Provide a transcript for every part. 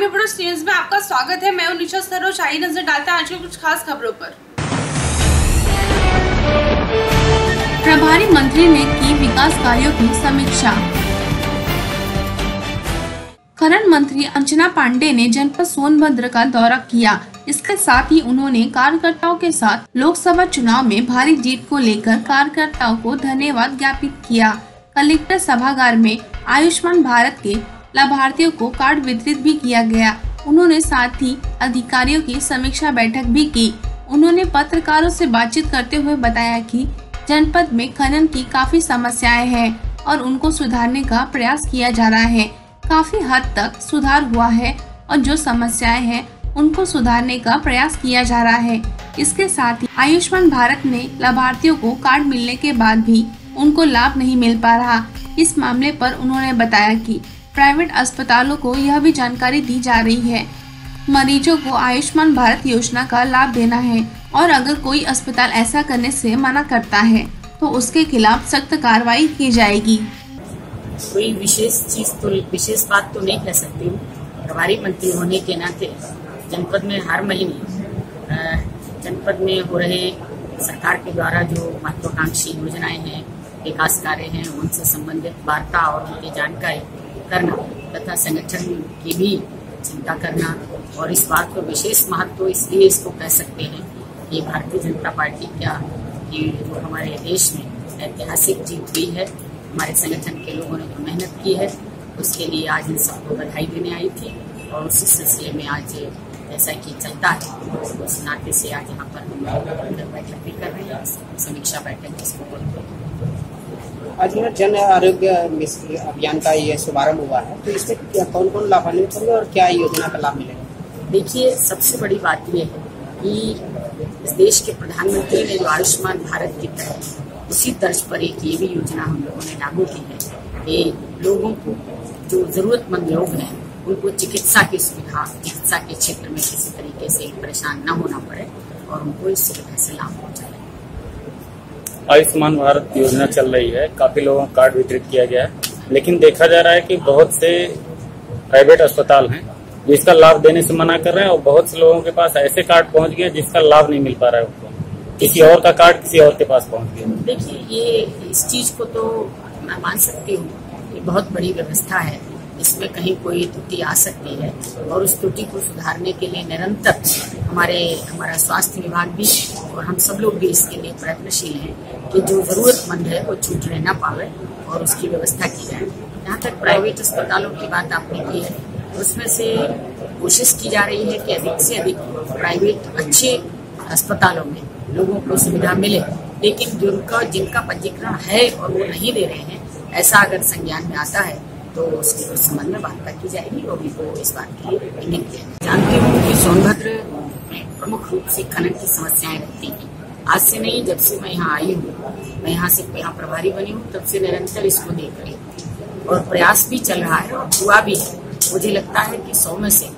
Prime Bros news में आपका स्वागत है। मैं हूँ निशा सरोज। आई नज़र डालते हैं आज की कुछ खास खबरों पर। प्रभारी मंत्री ने की विकास कार्यों की समीक्षा। खनन मंत्री अंजना पांडे ने जनपद सोनभद्र का दौरा किया। इसके साथ ही उन्होंने कार्यकर्ताओं के साथ लोकसभा चुनाव में भारी जीत को लेकर कार्यकर्ताओं को धन्यवाद ज्ञापित किया। कलेक्टर सभागार में आयुष्मान भारत के लाभार्थियों को कार्ड वितरित भी किया गया। उन्होंने साथ ही अधिकारियों की समीक्षा बैठक भी की। उन्होंने पत्रकारों से बातचीत करते हुए बताया कि जनपद में खनन की काफ़ी समस्याएँ हैं और उनको सुधारने का प्रयास किया जा रहा है। काफ़ी हद तक सुधार हुआ है और जो समस्याएँ हैं, उनको सुधारने का प्रयास किया जा रहा है। इसके साथ ही आयुष्मान भारत में लाभार्थियों को कार्ड मिलने के बाद भी उनको लाभ नहीं मिल पा रहा। इस मामले पर उन्होंने बताया कि प्राइवेट अस्पतालों को यह भी जानकारी दी जा रही है। मरीजों को आयुष्मान भारत योजना का लाभ देना है और अगर कोई अस्पताल ऐसा करने से मना करता है तो उसके खिलाफ सख्त कार्रवाई की जाएगी। कोई विशेष चीज़ तो विशेष बात तो नहीं कह सकती प्रभारी मंत्री होने के नाते जनपद में हर महीने जनपद में हो रहे सरकार के द्वारा जो महत्वाकांक्षी योजनाएँ हैं, विकास कार्य हैं, उनसे संबंधित वार्ता और उनकी जानकारी करना, तथा संगठन की भी चिंता करना, और इस बात को विशेष महत्व इसलिए इसको कह सकते हैं कि भारतीय जनता पार्टी क्या ये जो हमारे देश में ऐतिहासिक जीत हुई है, हमारे संगठन के लोगों ने जो मेहनत की है, उसके लिए आज इन सबको बधाई देने आई थी, और उसी सिलसिले में आज जैसा कि चलता है, उस नाते से आज यहाँ पर हम बैठक भी कर रहे हैं, समीक्षा बैठक जिसको बोलते हैं। आज यहाँ जन आरोग्य अभियान का ये शुभारंभ हुआ है तो इसमें कौन कौन लाभान्वित होंगे और क्या योजना का लाभ मिलेगा? देखिए, सबसे बड़ी बात यह है कि इस देश के प्रधानमंत्री ने जो आयुष्मान भारत की तहत उसी तर्ज पर एक ये भी योजना हम लोगों ने लागू की है कि लोगों को जो जरूरतमंद लोग हैं, उनको चिकित्सा की सुविधा, चिकित्सा के क्षेत्र में किसी तरीके से परेशान न होना पड़े और उनको इस सुविधा से लाभ पहुँचाए आयुष्मान भारत योजना चल रही है। काफ़ी लोगों को कार्ड वितरित किया गया है। लेकिन देखा जा रहा है कि बहुत से प्राइवेट अस्पताल हैं, जिसका लाभ देने से मना कर रहे हैं और बहुत से लोगों के पास ऐसे कार्ड पहुँच गए जिसका लाभ नहीं मिल पा रहा है उनको। किसी और का कार्ड किसी और के पास पहुँच गया। देखिए, ये इस चीज़ को तो मैं मान सकती हूँ ये बहुत बड़ी व्यवस्था है। इसमें कहीं कोई त्रुटि आ सकती है और उस त्रुटि को सुधारने के लिए निरंतर हमारे, हमारा स्वास्थ्य विभाग भी और हम सब लोग भी इसके लिए प्रयत्नशील हैं कि जो जरूरतमंद है वो छूट ना पावे और उसकी व्यवस्था की जाए। जहाँ तक प्राइवेट अस्पतालों की बात आपने की है, उसमें से कोशिश की जा रही है कि अधिक से अधिक प्राइवेट अच्छे अस्पतालों में लोगों को सुविधा मिले। लेकिन जिनका जिनका पंजीकरण है और वो नहीं दे रहे हैं, ऐसा अगर संज्ञान में आता है तो उसके संबंध में वार्ता की जाएगी और भी उनको इस बात के लिए जानती हूँ कि सोनभद्र प्रमुख रूप से खनन की समस्याएँ रहती हैं। आज से नहीं, जब से मैं यहाँ आई हूँ, मैं यहाँ से यहाँ प्रभारी बनी हूँ, तब से निरंतर इसको देख रही और प्रयास भी चल रहा है, और हुआ भी है। मुझे लगता है कि सौ में से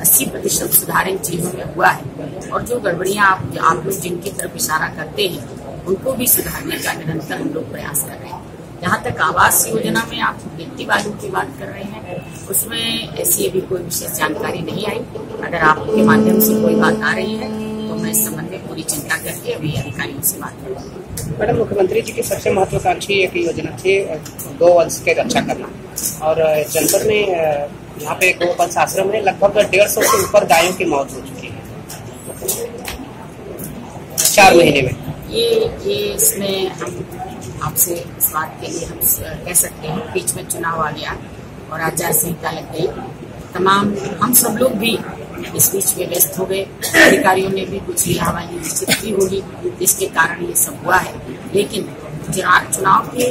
अस्सी प्रतिशत सुधार इन चीज़ों में हुआ है। और जो गड़बड़ियाँ आप आप लोग जिनकी तरफ़ इशारा करते हैं, उनको भी सुधारने का निरंतर हम लोग प्रयास कर रहे हैं। जहाँ तक आवास योजना में आप गिनती वालों की बात कर रहे हैं, उसमें ऐसी अभी कोई विशेष जानकारी नहीं आई। अगर आपके माध्यम से कोई बात आ रही है तो मैं इस संबंध में पूरी चिंता करके अभी अधिकारियों से बात करूँगा। मैडम मुख्यमंत्री जी की सबसे महत्वाकांक्षी एक योजना थी गो वंश के रक्षा करना। और जनपद में यहाँ पे गो वंश आश्रम में लगभग डेढ़ सौ से ऊपर गायों की मौत हो चुकी है। चार महीने में। ये ये इसमें हम आपसे इस बात के लिए हम कह सकते हैं बीच में चुनाव आ गया और आचार संहिता लग गई। तमाम हम सब लोग भी इस बीच में व्यस्त हो गए। अधिकारियों ने भी कुछ लाहवाही निश्चित की होगी। जिसके कारण ये सब हुआ है। लेकिन चुनाव के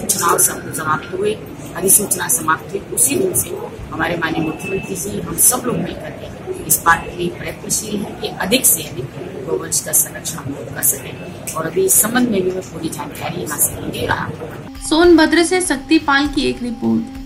चुनाव समाप्त हुए अधिसूचना समाप्त हुई। उसी दिन से हमारे माननीय मुख्यमंत्री जी, हम सब लोग मिलकर के इस बात के लिए प्रयत्नशील है कि अधिक से अधिक गोवंश का संरक्षण हम लोग कर सकें। और अभी इस संबंध में भी मैं पूरी जानकारी से दे रहा हूँ। सोनभद्र से शक्तिपाल की एक रिपोर्ट।